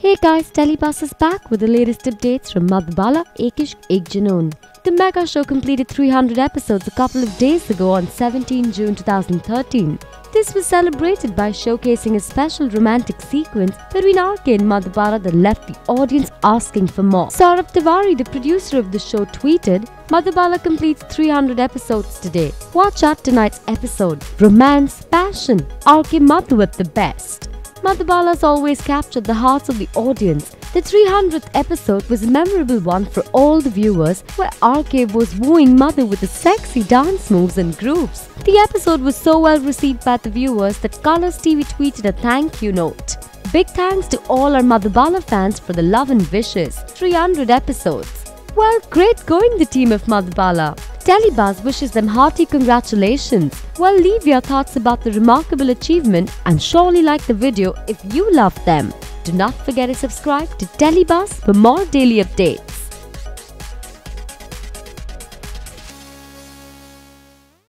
Hey guys, Telebuzz is back with the latest updates from Madhubala Ek Ishq Ek Junoon. The mega show completed 300 episodes a couple of days ago on 17 June 2013. This was celebrated by showcasing a special romantic sequence between RK and Madhubala that left the audience asking for more. Saurabh Tiwari, the producer of the show, tweeted, Madhubala completes 300 episodes today. Watch out tonight's episode. Romance, passion, RK Madhu at the best. Madhubala's always captured the hearts of the audience. The 300th episode was a memorable one for all the viewers, where RK was wooing Madhu with the sexy dance moves and grooves. The episode was so well received by the viewers that Colors TV tweeted a thank you note. Big thanks to all our Madhubala fans for the love and wishes. 300 episodes. Well, great going the team of Madhubala. Telebuzz wishes them hearty congratulations. Well, leave your thoughts about the remarkable achievement and surely like the video if you love them. Do not forget to subscribe to Telebuzz for more daily updates.